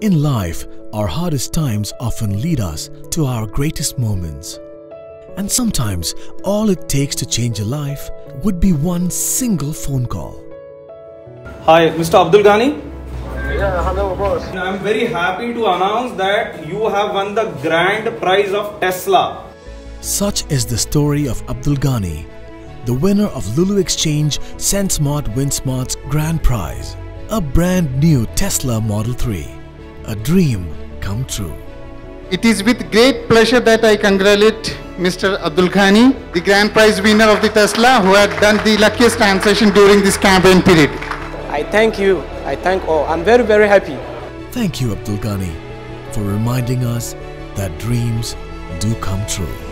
In life, our hardest times often lead us to our greatest moments. And sometimes, all it takes to change a life would be one single phone call. Hi, Mr. Abdul Gani. Yeah, hello, boss. I'm very happy to announce that you have won the grand prize of Tesla. Such is the story of Abdul Gani, the winner of Lulu Exchange SendSmart WinSmart's grand prize, a brand new Tesla Model 3, a dream come true. It is with great pleasure that I congratulate Mr. Abdul Gani, the grand prize winner of the Tesla, who had done the luckiest transaction during this campaign period. I thank you. I thank all. I'm very, very happy. Thank you, Abdul Gani, for reminding us that dreams do come true.